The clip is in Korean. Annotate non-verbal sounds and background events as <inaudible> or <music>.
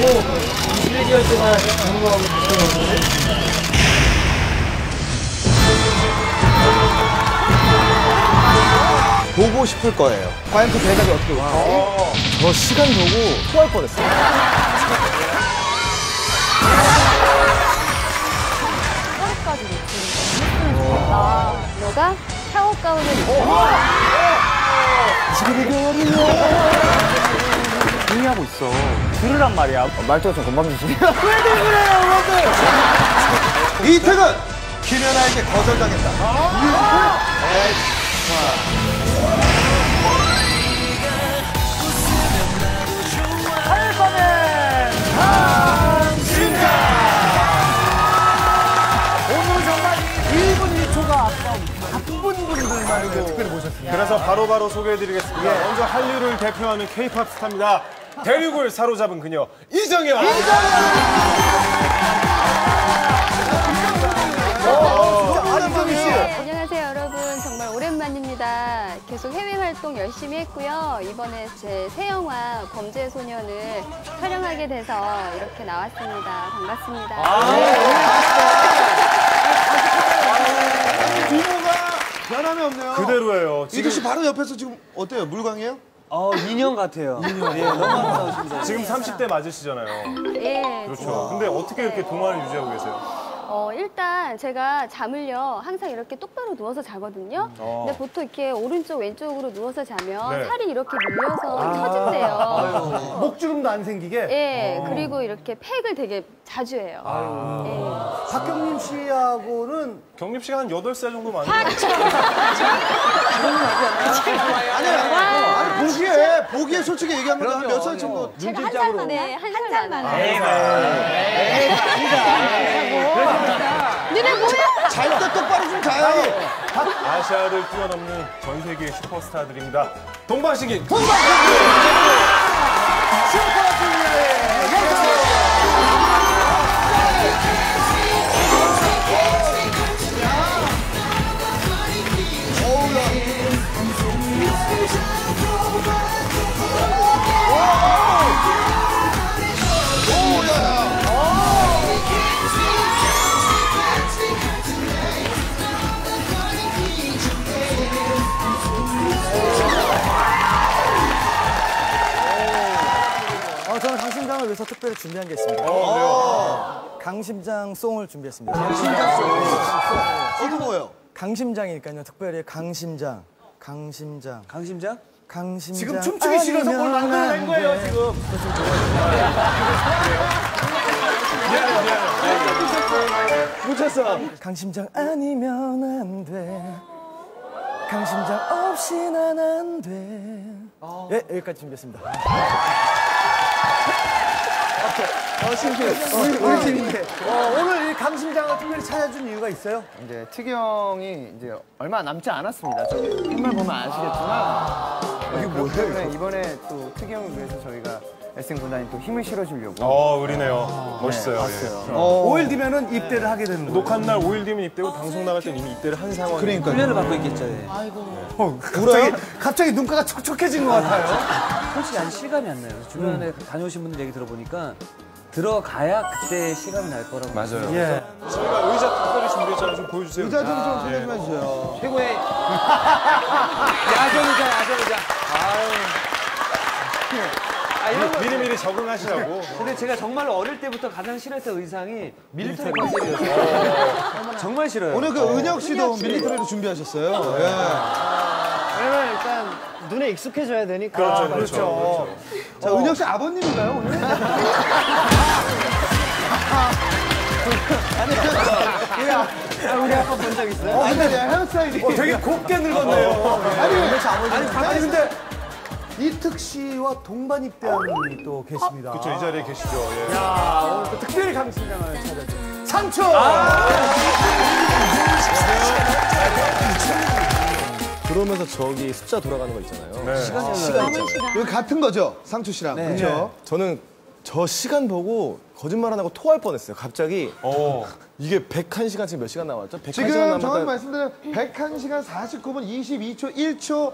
21개월 동안 공부하고 있었는데 보고 싶을 거예요. 과연 그 대답이 어떻게 올지. 저 시간 보고 토할 뻔했어요. 하루까지 놓치는 거 좋겠다. 너가 샤워 가운을 입고 조용히 하고 있어. 들으란 말이야. 말투가 좀 건방지시네요. 왜 그래요, 여러분들? <laughs> 이태근! 김연아에게 거절당했다. 오늘 정말 1분 1초가 아까운 바쁜 분들만 특별히 모셨습니다. 그래서 바로 바로 소개해드리겠습니다. 먼저 한류를 대표하는 K-팝 스타입니다. 대륙을 사로잡은 그녀 이정현. 네, 안녕하세요 여러분 정말 오랜만입니다 계속 해외 활동 열심히 했고요 이번에 제 새 영화 범죄의 소년을 촬영하게 돼서 이렇게 나왔습니다 반갑습니다 디노가 변함이 없네요. 그대로예요. 지금, 이두 씨 바로 옆에서 지금 어때요? 물광이에요? 어, 인형 같아요. 인형. 예, 너무 아름다우십니다. 지금 30대 맞으시잖아요. 예 그렇죠. 근데 어떻게 이렇게 동안을 유지하고 계세요? 어, 일단 제가 잠을요 항상 이렇게 똑바로 누워서 자거든요 근데 보통 이렇게 오른쪽 왼쪽으로 누워서 자면 네. 살이 이렇게 밀려서 처진대요 목주름도 안 생기게. 예 그리고 이렇게 팩을 되게 자주 해요 예. 박경림 씨하고는 경립 씨가 한 8살 정도 많은 아니, 보기에, 보기에 솔직히 얘기하면 몇 살 정도? 제가 한 살 만에 한 살 만에 니네 뭐야? 잘때 똑바로 좀 자요. 아시아를 뛰어넘는 전 세계의 슈퍼스타들입니다. 동방신기 어, 저는 강심장을 위해서 특별히 준비한 게 있습니다. 어, 강심장 송을 준비했습니다. 이거 뭐예요? 강심장이니까요. 특별히 강심장, 강심장, 강심장? 강심장. 지금 춤추기 싫어서 뭘 만들어낸 거예요, 지금. 강심장 아니면 안 돼. 강심장 없이 난안 돼. 예, 여기까지 준비했습니다. 우리, 우리 팀인데. 어, 오늘 이 강심장을 특별히 찾아준 이유가 있어요? 이제 특이 형이 이제 얼마 남지 않았습니다. 저기 팬만 보면 아시겠지만 이게 뭐예요? 이번에 또 특이 형을 위해서 저희가 SM 군단이 또 힘을 실어주려고 어, 의리네요. 멋있어요. 예. 왔어요. 5일 뒤면은 입대를 하게 되는 거예요. 녹화한 날 5일 뒤면 입대고 방송 나갈 땐 이미 입대를 한 상황. 그러니까. 훈련을 받고 있겠죠. 예. 갑자기, 갑자기 눈가가 촉촉해진 것 같아요. 솔직히 아직 실감이 안 나요. 주변에 다녀오신 분들 얘기 들어보니까 들어가야 그때 실감이 날 거라고. 맞아요. 예. 저희가 의자 특별히 준비했잖아요. 좀 보여주세요. 의자 좀, 좀 소개 좀 해주세요. 최고의 <laughs> 야전이자 야전이자. 아, 이런 거. 미리미리 적응하시라고. 근데 제가 정말 어릴 때부터 가장 싫어했던 의상이 밀리터리 컨셉이었어요. 정말 싫어요. 오늘 그 은혁 씨도 밀리터리로 준비하셨어요. 예. 왜냐면 일단 눈에 익숙해져야 되니까 그렇죠, 그렇죠. 자, 은혁 씨 아버님인가요, 오늘? 우리 아빠 본 적 있어요? 어, 근데 헤어스타일이. 어, 되게 곱게 늙었네요. 아니, 아니, 아니, 근데 이특 씨와 동반 입대한 분이 또 계십니다. 그렇죠. 이 자리에 계시죠. 예. 야, 오늘 또 특별히 강심장을 찾아준 상추! 들어오면서 저기 숫자 돌아가는 거 있잖아요. 네. 시간 있잖아요. 여기 같은 거죠? 상추 씨랑. 그렇죠? 저는 저 시간 보고 거짓말 안 하고 토할 뻔했어요. 갑자기 어. 이게 101시간 지금 몇 시간 남았죠? 101시간 지금 정확히. 말씀드리면 101시간 49분 22초 1초